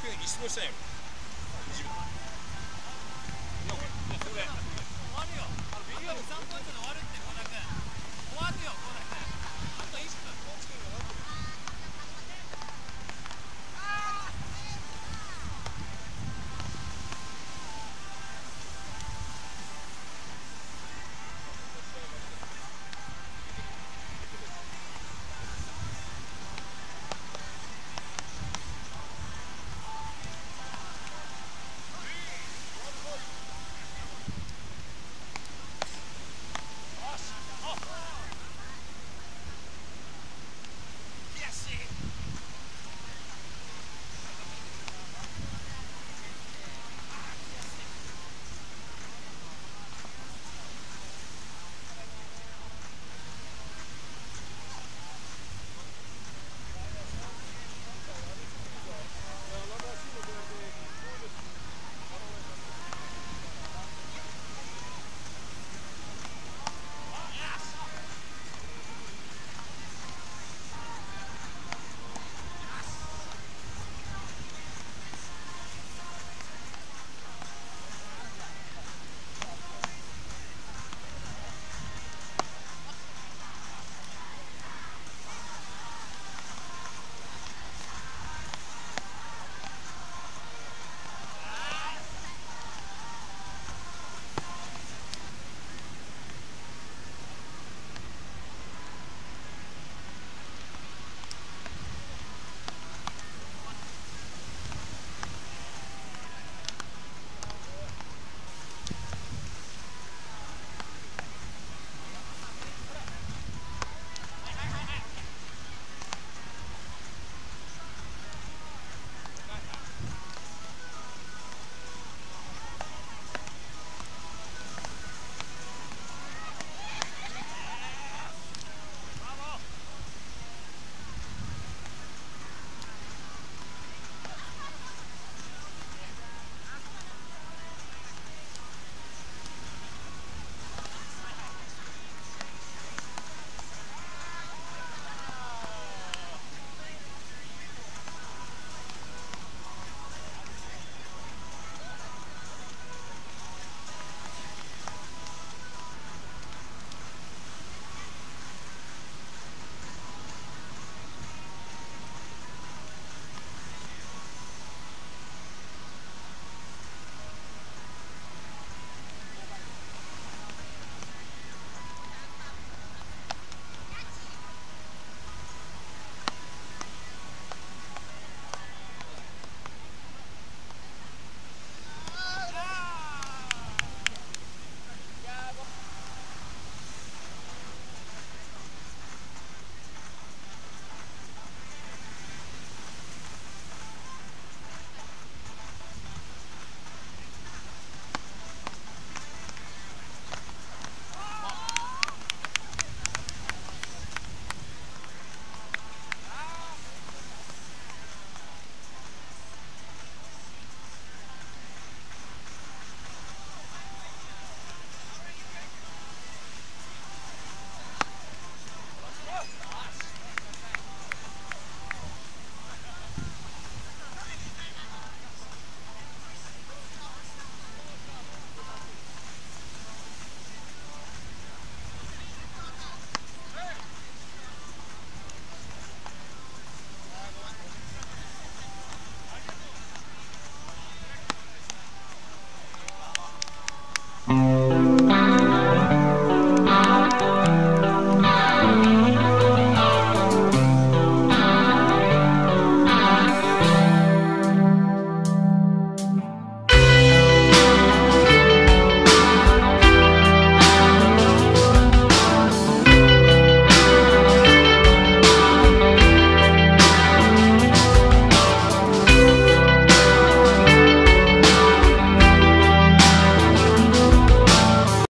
自分終わるよ。ビ3ポイントで終わるって、君。終わるよ。